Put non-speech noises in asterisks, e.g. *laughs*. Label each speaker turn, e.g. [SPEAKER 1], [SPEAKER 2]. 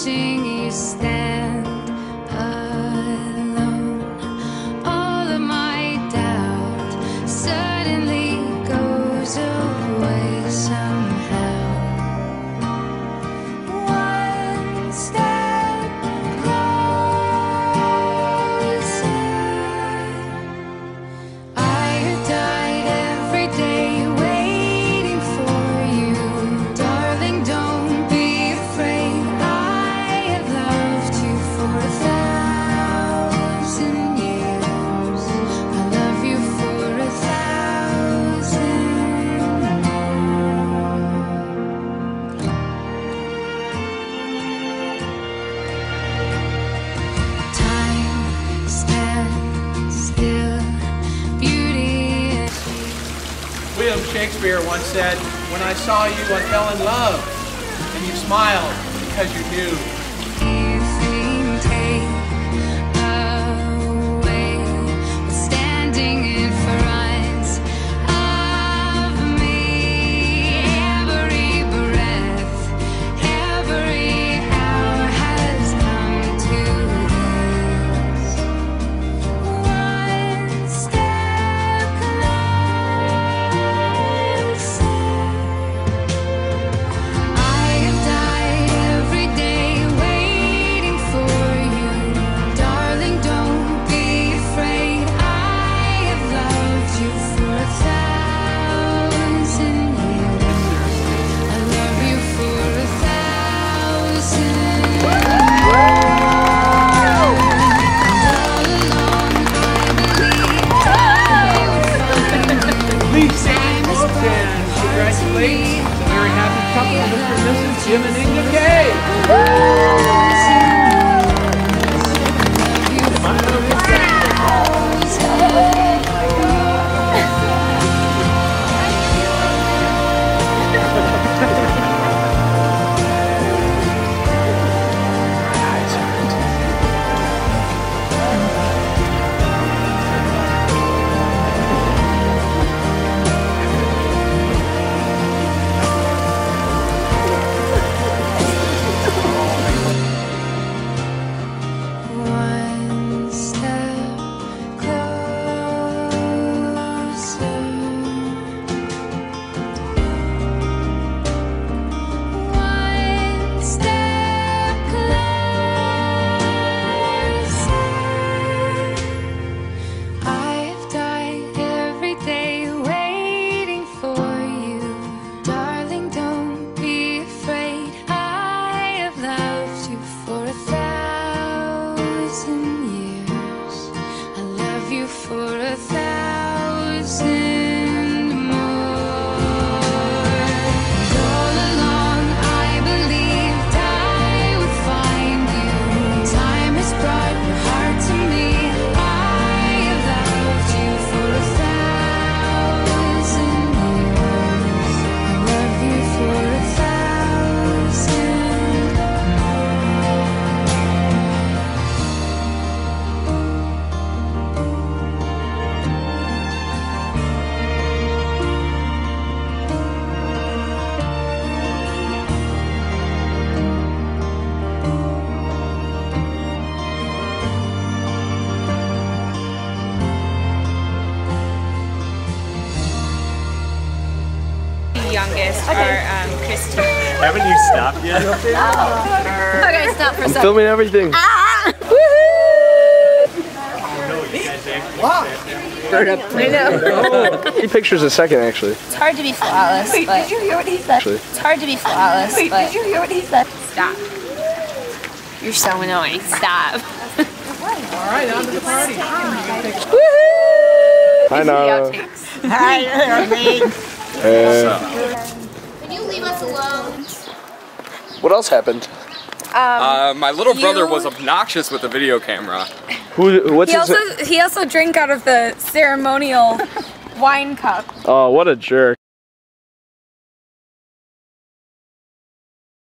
[SPEAKER 1] watching you stand. Shakespeare once said, when I saw you, I fell in love. And you smiled because you knew. Couple, Mr. and Mrs. Jim and Inga
[SPEAKER 2] youngest are um, Christy.
[SPEAKER 3] Haven't you stopped yet?
[SPEAKER 2] Okay, stop for a second.
[SPEAKER 4] Filming everything.
[SPEAKER 2] I know.
[SPEAKER 4] Three pictures a second, actually.
[SPEAKER 2] It's hard to be flawless,
[SPEAKER 5] Wait,
[SPEAKER 2] but
[SPEAKER 5] did you hear what he said?
[SPEAKER 4] Actually,
[SPEAKER 2] it's hard to be flawless,
[SPEAKER 5] Wait,
[SPEAKER 2] but
[SPEAKER 5] did you hear what he said?
[SPEAKER 2] stop. You're so annoying. Stop.
[SPEAKER 1] All right, on to the party.
[SPEAKER 4] hi *laughs* Nana.
[SPEAKER 2] Can you leave us alone?
[SPEAKER 4] What else happened?
[SPEAKER 6] Uh, my little brother was obnoxious with the video camera.
[SPEAKER 4] Who? What's
[SPEAKER 7] He
[SPEAKER 4] his?
[SPEAKER 7] also he also drank out of the ceremonial wine cup.
[SPEAKER 4] Oh, what a jerk.